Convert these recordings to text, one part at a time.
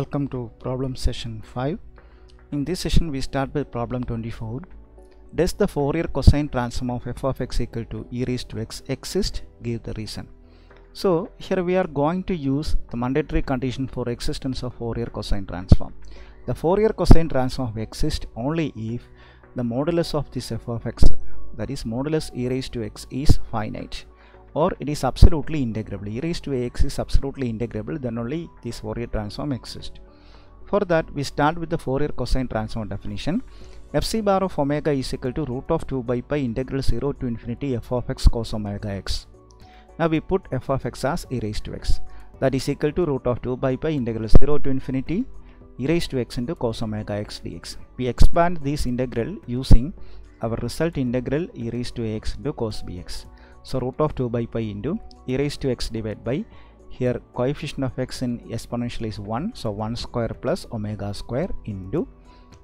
Welcome to problem session 5. In this session we start with problem 24. Does the Fourier cosine transform of f of x equal to e raised to x exist? Give the reason. So here we are going to use the mandatory condition for existence of Fourier cosine transform. The Fourier cosine transform exists only if the modulus of this f of x that is modulus e raised to x is finite or it is absolutely integrable. e raised to ax is absolutely integrable then only this Fourier transform exists. For that we start with the Fourier cosine transform definition. fc bar of omega is equal to root of 2 by pi integral 0 to infinity f of x cos omega x. Now we put f of x as e raised to x that is equal to root of 2 by pi integral 0 to infinity e raised to x into cos omega x dx. We expand this integral using our result integral e raised to ax into cos bx. So root of 2 by pi into e raised to x divided by here coefficient of x in exponential is 1 so 1 square plus omega square into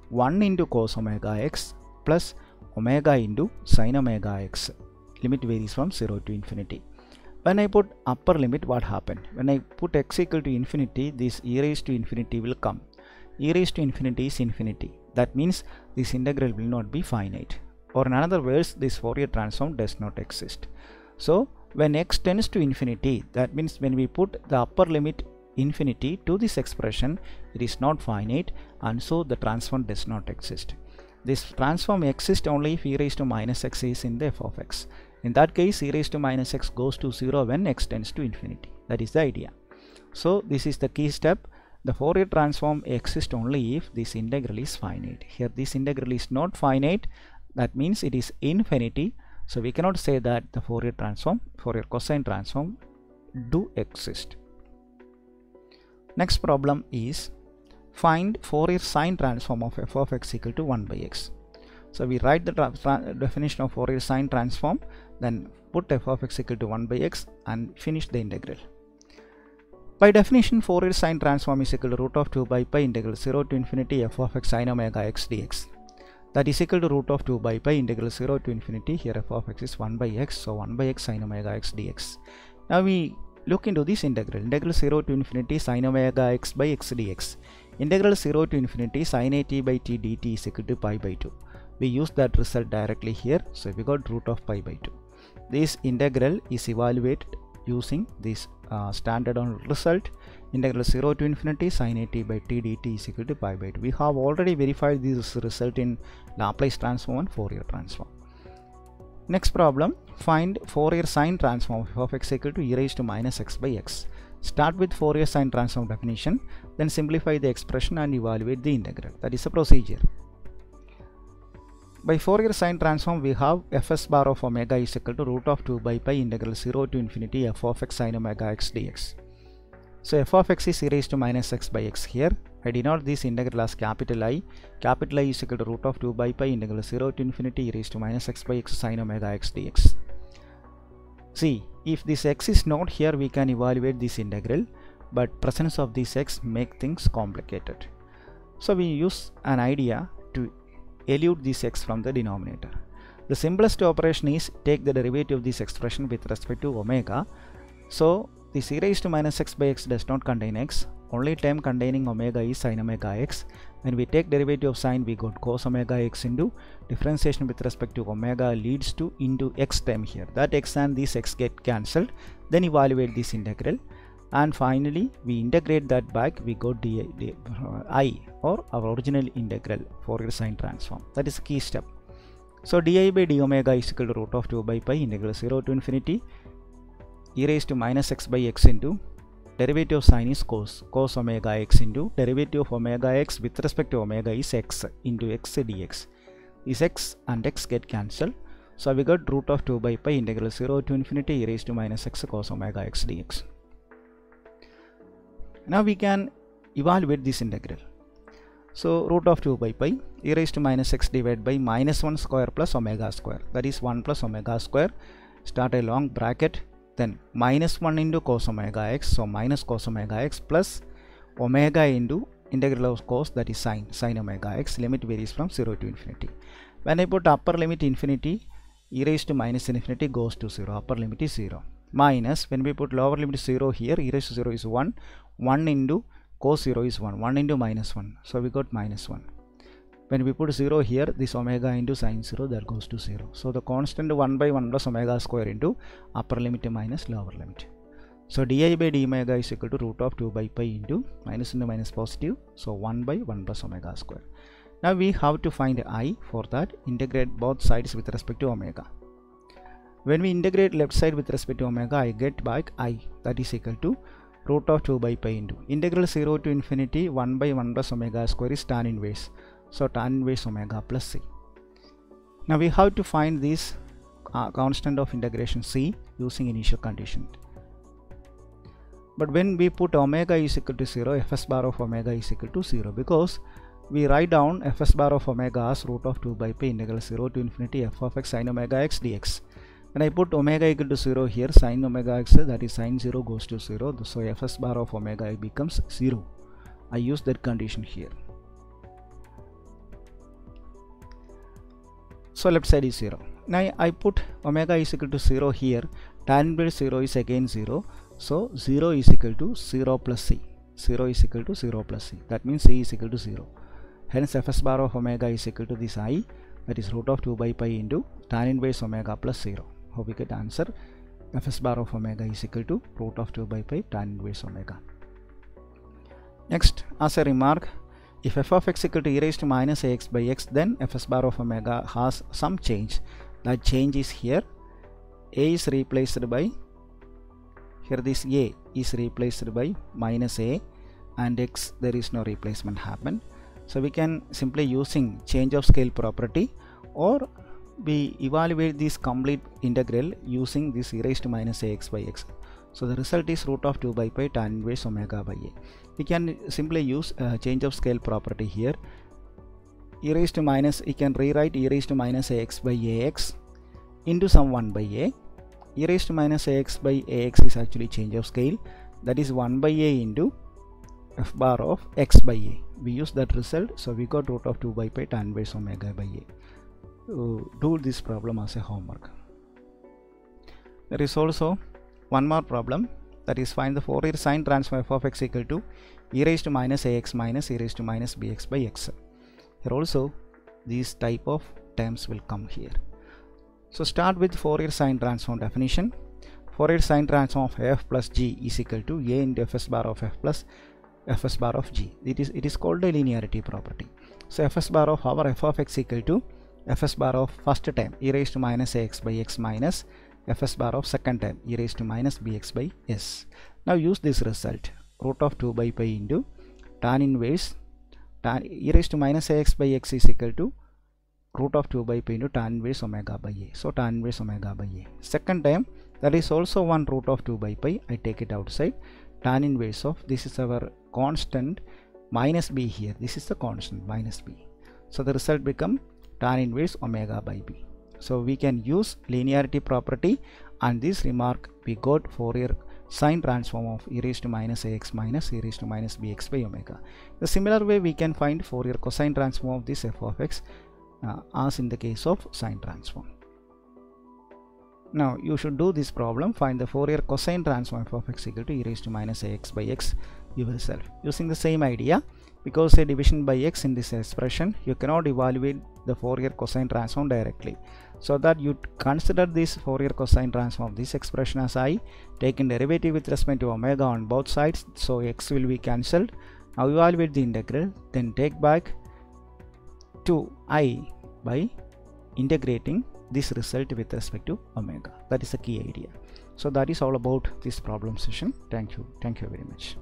1 into cos omega x plus omega into sin omega x. Limit varies from 0 to infinity. When I put upper limit what happened? When I put x equal to infinity this e raised to infinity will come. E raised to infinity is infinity. That means this integral will not be finite or in other words this Fourier transform does not exist. So when x tends to infinity that means when we put the upper limit infinity to this expression it is not finite and so the transform does not exist. This transform exists only if e raised to minus x is in the f of x. In that case e raised to minus x goes to 0 when x tends to infinity. That is the idea. So this is the key step. The Fourier transform exists only if this integral is finite. Here this integral is not finite that means it is infinity. So we cannot say that the Fourier transform Fourier cosine transform do exist. Next problem is find Fourier sine transform of f of x equal to 1 by x. So we write the definition of Fourier sine transform then put f of x equal to 1 by x and finish the integral. By definition Fourier sine transform is equal to root of 2 by pi integral 0 to infinity f of x sin omega x dx that is equal to root of 2 by pi integral 0 to infinity. Here f of x is 1 by x so 1 by x sin omega x dx. Now we look into this integral. Integral 0 to infinity sin omega x by x dx. Integral 0 to infinity sin a t by t dt is equal to pi by 2 we use that result directly here. So we got root of pi by 2 this integral is evaluated using this uh, standard on result integral 0 to infinity sin a t by t dt is equal to pi by 2 we have already verified this result in Laplace transform and Fourier transform. Next problem find Fourier sine transform of x equal to e raised to minus x by x. Start with Fourier sine transform definition then simplify the expression and evaluate the integral. That is a procedure. By Fourier sine transform we have fs bar of omega is equal to root of 2 by pi integral 0 to infinity f of x sine omega x dx. So f of x is e raised to minus x by x here. I denote this integral as capital I. Capital I is equal to root of 2 by pi integral 0 to infinity e raised to minus x by x sin omega x dx. See, if this x is not here we can evaluate this integral but presence of this x make things complicated. So we use an idea to elude this x from the denominator. The simplest operation is take the derivative of this expression with respect to omega. So this e raised to minus x by x does not contain x. Only term containing omega is sin omega x. When we take derivative of sine we got cos omega x into differentiation with respect to omega leads to into x term here. That x and this x get cancelled. Then evaluate this integral and finally we integrate that back we got d, d uh, i or our original integral Fourier sine transform that is a key step so di by d omega is equal to root of 2 by pi integral 0 to infinity e raised to minus x by x into derivative of sine is cos cos omega x into derivative of omega x with respect to omega is x into x dx. Is x and x get cancelled. So we got root of 2 by pi integral 0 to infinity e raised to minus x cos omega x dx. Now we can evaluate this integral. So root of 2 by pi e raised to minus x divided by minus 1 square plus omega square. That is 1 plus omega square. Start a long bracket then minus 1 into cos omega x so minus cos omega x plus omega into integral of cos that is sine sine omega x limit varies from 0 to infinity. When I put upper limit infinity e raised to minus infinity goes to 0 upper limit is 0 minus when we put lower limit 0 here e raised to 0 is 1 1 into cos 0 is 1 1 into minus 1 so we got minus 1 when we put 0 here this omega into sine 0 that goes to 0 so the constant 1 by 1 plus omega square into upper limit minus lower limit. So di by d omega is equal to root of 2 by pi into minus into minus positive. So 1 by 1 plus omega square. Now we have to find i for that integrate both sides with respect to omega. When we integrate left side with respect to omega I get back i. That is equal to root of 2 by pi into. Integral 0 to infinity 1 by 1 plus omega square is tan inverse so tan inverse omega plus c. Now we have to find this uh, constant of integration c using initial condition. But when we put omega is equal to 0 fs bar of omega is equal to 0 because we write down fs bar of omega as root of 2 by pi integral 0 to infinity f of x sin omega x dx. When I put omega equal to 0 here sine omega x that is sine 0 goes to 0 so fs bar of omega becomes 0 I use that condition here so left side is 0 now I put omega is equal to 0 here. Tan inverse 0 is again 0 so 0 is equal to 0 plus c. 0 is equal to 0 plus c. That means c is equal to 0 hence fs bar of omega is equal to this i. That is root of 2 by pi into tan inverse omega plus 0 how we get answer. Fs bar of omega is equal to root of 2 by pi tan inverse omega. Next as a remark if f of x equal to e raised to minus ax by x then fs bar of omega has some change. That change is here. A is replaced by here this a is replaced by minus a and x there is no replacement happen. So we can simply using change of scale property or we evaluate this complete integral using this e raised to minus ax by x so the result is root of 2 by pi tan inverse omega by a. We can simply use uh, change of scale property here. E raised to minus we can rewrite e raised to minus ax by ax into some 1 by a. E raised to minus ax by ax is actually change of scale. That is 1 by a into f bar of x by a. We use that result so we got root of 2 by pi tan inverse omega by a. Do this problem as a homework. There is also one more problem that is find the Fourier sine transform f of x equal to e raised to minus ax minus e raised to minus bx by x. Here also these type of terms will come here. So start with Fourier sine transform definition. Fourier sine transform of f plus g is equal to a into fs bar of f plus fs bar of g. It is it is called a linearity property. So fs bar of our f of x equal to fs bar of first term e raised to minus ax by x minus fs bar of second term e raised to minus bx by s. Now use this result root of 2 by pi into tan inverse tan e raised to minus ax by x is equal to root of 2 by pi into tan inverse omega by a. So tan inverse omega by a. Second time that is also 1 root of 2 by pi I take it outside tan inverse of this is our constant minus b here this is the constant minus b. So the result become tan inverse omega by b. So we can use linearity property and this remark we got Fourier sine transform of e raised to minus ax minus e raised to minus bx by omega. The similar way we can find Fourier cosine transform of this f of x uh, as in the case of sine transform. Now you should do this problem. Find the Fourier cosine transform f of x equal to e raised to minus ax by x yourself. Using the same idea because a division by x in this expression you cannot evaluate the Fourier cosine transform directly. So that you consider this Fourier cosine transform of this expression as i taking derivative with respect to omega on both sides so x will be cancelled. Now evaluate the integral then take back to i by integrating this result with respect to omega. That is the key idea. So that is all about this problem session. Thank you. Thank you very much